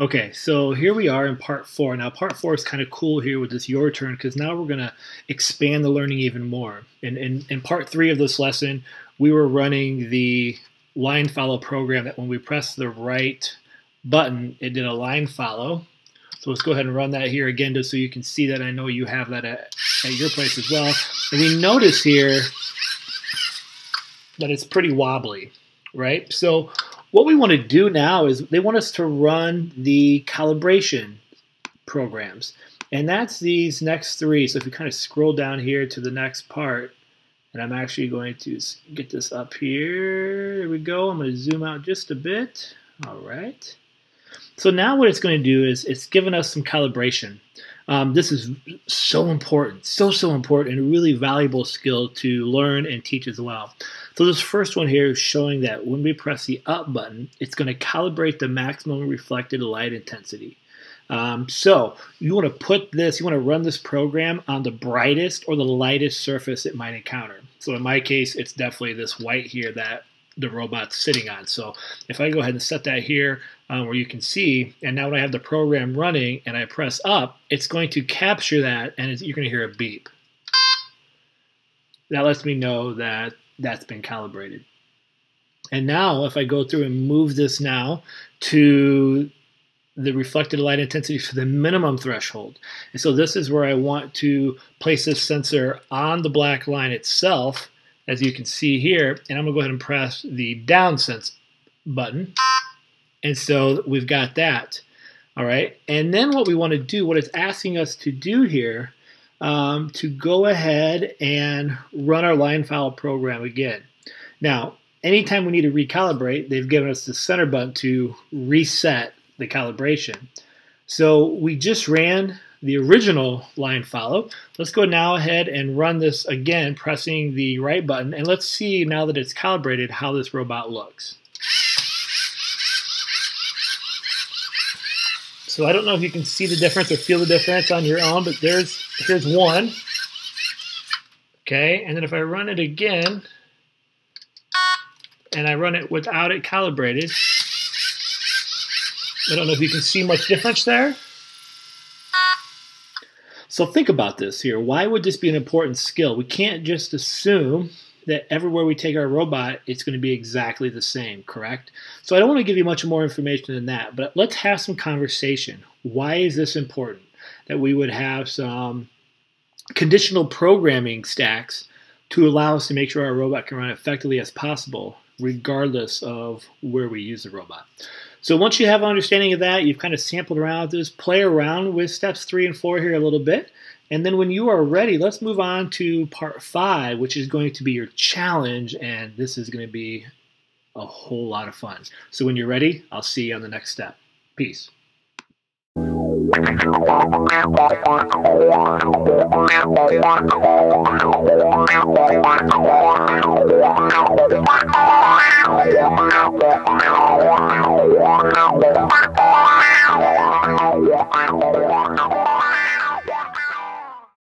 Okay, so here we are in part four. Now, part four is kind of cool here with this your turn because now we're going to expand the learning even more. In, in, in part three of this lesson, we were running the line follow program that when we press the right button, it did a line follow. So let's go ahead and run that here again just so you can see that. I know you have that at, at your place as well. And we notice here that it's pretty wobbly, right? So what we want to do now is they want us to run the calibration programs. And that's these next three. So if you kind of scroll down here to the next part, and I'm actually going to get this up here. There we go. I'm going to zoom out just a bit. All right. So now what it's going to do is it's given us some calibration. Um, this is so important, so, so important, and a really valuable skill to learn and teach as well. So this first one here is showing that when we press the up button, it's going to calibrate the maximum reflected light intensity. Um, so you want to put this, you want to run this program on the brightest or the lightest surface it might encounter. So in my case, it's definitely this white here that the robot's sitting on. So if I go ahead and set that here um, where you can see, and now when I have the program running and I press up, it's going to capture that and you're going to hear a beep. That lets me know that that's been calibrated. And now if I go through and move this now to the reflected light intensity to the minimum threshold. And so this is where I want to place this sensor on the black line itself as you can see here, and I'm gonna go ahead and press the down sense button. And so we've got that, all right? And then what we wanna do, what it's asking us to do here, um, to go ahead and run our line follow program again. Now, anytime we need to recalibrate, they've given us the center button to reset the calibration. So we just ran the original line follow. Let's go now ahead and run this again, pressing the right button, and let's see now that it's calibrated how this robot looks. So I don't know if you can see the difference or feel the difference on your own, but there's here's one. Okay, and then if I run it again, and I run it without it calibrated, I don't know if you can see much difference there. So think about this here. Why would this be an important skill? We can't just assume that everywhere we take our robot, it's going to be exactly the same, correct? So I don't want to give you much more information than that, but let's have some conversation. Why is this important? That we would have some conditional programming stacks to allow us to make sure our robot can run effectively as possible, regardless of where we use the robot. So once you have an understanding of that, you've kind of sampled around with this, play around with steps three and four here a little bit. And then when you are ready, let's move on to part five, which is going to be your challenge. And this is going to be a whole lot of fun. So when you're ready, I'll see you on the next step. Peace.